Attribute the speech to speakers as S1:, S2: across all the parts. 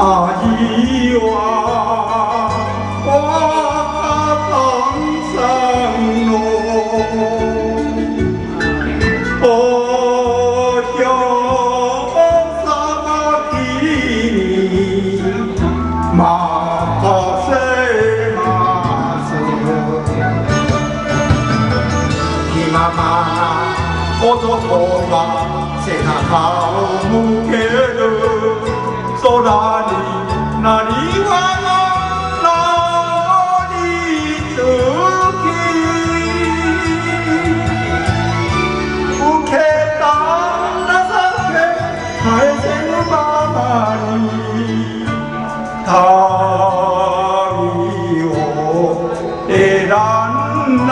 S1: 啊，希望花儿常常怒，多娇桑巴蒂尼，妈妈，我做错了，谁能？空になりはなりつき受けた情け返せぬままに旅を選んだ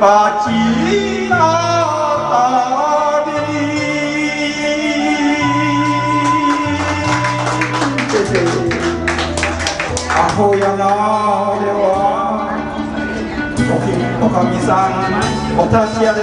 S1: 街ありアホやな俺はおきおかみさんお達しやで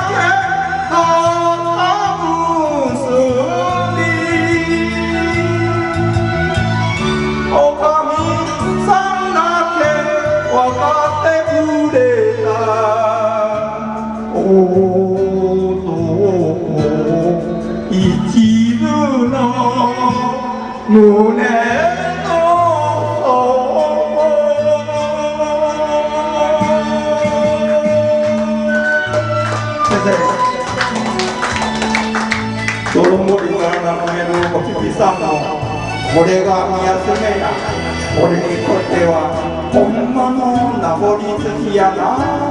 S1: 一途の胸ドロンボリから眺めるお月さんもこれが宮澄や俺にとってはほんまの名残好きやな。